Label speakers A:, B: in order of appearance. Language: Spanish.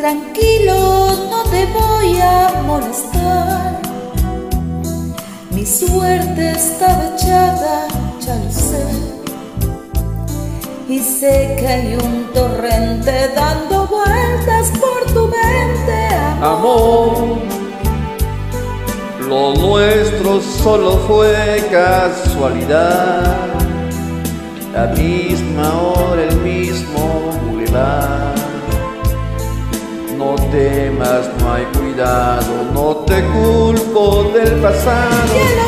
A: Tranquilo, no te voy a molestar. Mi suerte está echada, ya lo sé. Y sé que hay un torrente dando vueltas por tu mente,
B: amor. Lo nuestro solo fue casualidad. La misma hora, No temas, no hay cuidado, no te culpo del pasado.